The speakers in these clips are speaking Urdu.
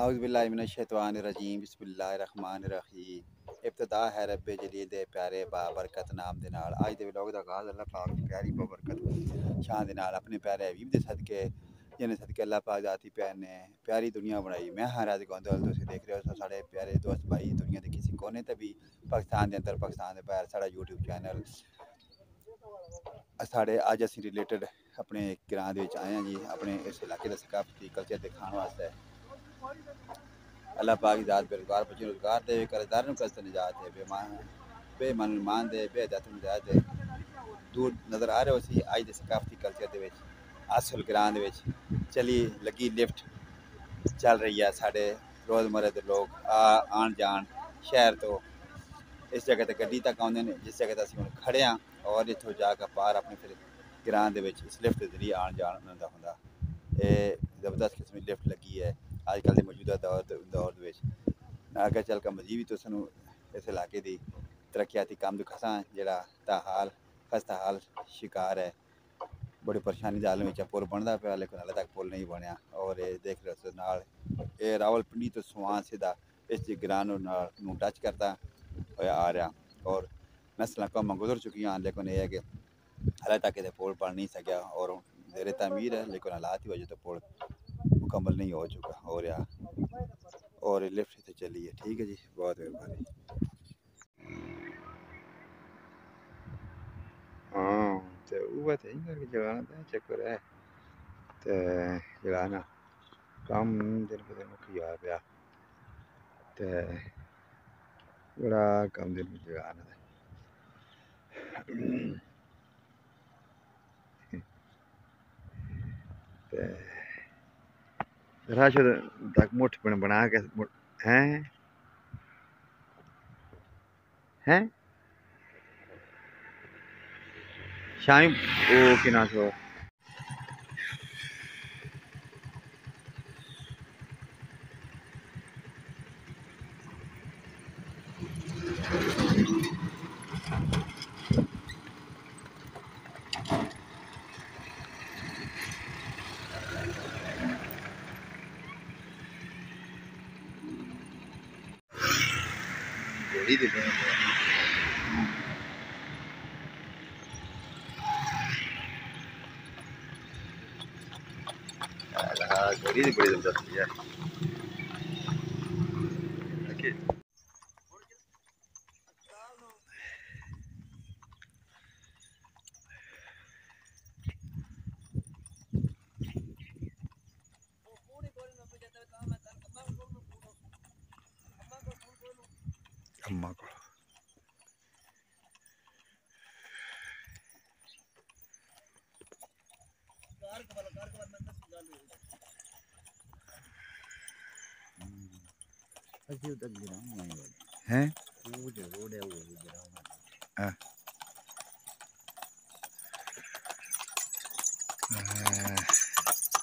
اعوذ باللہ من الشیطان الرجیم، بسم اللہ الرحمن الرحیم۔ ابتدا ہے رب جلیل دے پیارے بابرکت نام دے نال۔ اج دے ولاگ دا غاز اللہ پاک دی پیاری بابرکت شان دے نال اپنے پیارے حبیب دے صدقے جن صدقے اللہ پاک ذاتی پیار نے پیاری دنیا بنائی۔ میں ہاں راج گوندل تسی دیکھ رہے ہو سارے پیارے دوست بھائی دنیا دے کسی کونے تے بھی، پاکستان دے اندر، پاکستان دے باہر سارا یوٹیوب چینل۔ ساڑھے اج اسی ریلیٹڈ اپنے گراں دے وچ آئے ہاں جی اپنے اس علاقے دا ثقافتی کلچر دکھانے واسطے۔ اللہ پاک ذات بے روزگار، بچے روزگار دے قرضدار نو قرض نجات دے، بے مان بے من مان دے، بے ہدایت نجات دے۔ دور نظر آ رہے ہو سی اج دے ثقافتی کلچر دے وچ، اصل گران دے وچ۔ چلی لگی لفٹ چل رہی ہے ساڈے روزمرہ دے لوگ، آ، آن جان شہر تو۔ اس جگہ تے گڈی تک آوندے نے، جس جگہ تے اسی ہن کھڑے ہاں اور اتھوں جا کے پار اپنے پھر گران دے وچ اس لفٹ دے ذریعے آن جان ہوندا ہوندا۔ اے زبردست قسم دی لفٹ لگی ہے۔ ਅੱਜ ਕੱਲ੍ਹ ਦੇ ਮੌਜੂਦਾ ਦੌਰ ਦੇ ਦੌਰ ਦੇ ਵਿੱਚ ਅੱਗੇ ਚੱਲ ਕੇ ਮਜ਼ੀਦ ਵੀ ਤੁਸੀਂ ਨੂੰ ਇਸ ਇਲਾਕੇ ਦੀ ਤਰੱਕੀਆਤੀ ਕੰਮ ਦਿਖਾਸਾਂ ਜਿਹੜਾ ਤਾਂ ਹਾਲ ਖਸਤਾ ਹਾਲ ਸ਼ਿਕਾਰ ਹੈ ਬੜੀ ਪਰੇਸ਼ਾਨੀ ਦੇ ਹਾਲ ਵਿੱਚ ਪੁਲ ਬਣਦਾ ਪਿਆ ਲੇਕਿਨ ਹਾਲੇ ਤੱਕ ਪੁਲ ਨਹੀਂ ਬਣਿਆ ਔਰ ਇਹ ਦੇਖ ਰਹੇ ਹੋ ਨਾਲ ਇਹ ਰਾਵਲਪਿੰਡੀ ਤੋਂ ਸਵਾਂ ਸਿੱਧਾ ਇਸ ਦੀ ਗ੍ਰਾਨ ਨਾਲ ਨੂੰ ਟੱਚ ਕਰਦਾ ਹੋਇਆ ਆ ਰਿਹਾ ਔਰ ਨਸਲਾਂ ਕੌਮਾਂ ਗੁਜ਼ਰ ਚੁੱਕੀਆਂ ਲੇਕਿਨ ਇਹ ਹੈ ਕਿ ਹਾਲੇ ਤੱਕ ਇਹ ਪੁਲ ਬਣ ਨਹੀਂ ਸਕਿਆ ਔਰ زیر تعمیر ہے لیکن حالات کی وجہ تو پل مکمل نہیں ہو چکا ہو رہا اور لفٹ سے چلی ہے۔ ٹھیک ہے جی بہت مہربانی۔ ہاں تو چکر ہے۔ تو جگانا دن پہ دن مکی آ پیا تو بڑا کم دن میں جگانا تھا تے راشد تک مٹھ بن بنا کے ہیں؟ ہیں؟ شامی او کی نا سو گوڑی دے دیں گوڑی دی بڑی زبردست ہے ہیں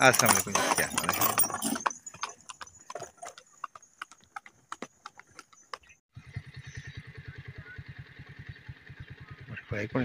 السلام علیکم کیا حال ہے Por ahí con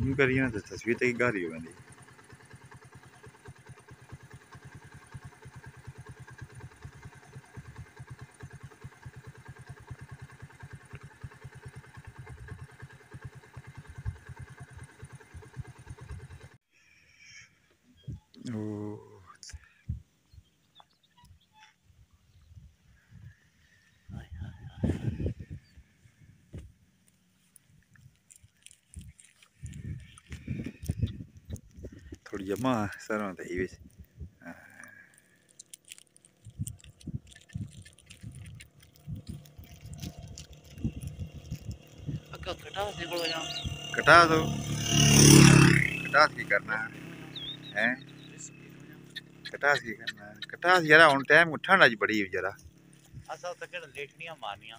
زوم کریے نا تو تصویر تک گار ہی ہوگی Ooh. 돌려마 사람한테 이거 کٹا دو کٹاس کی کرنا ہے کٹاس کی کرنا ہے کٹاس یار ہوں ٹائم ٹھنڈ اج بڑی ذرا لیٹنیاں مارنیاں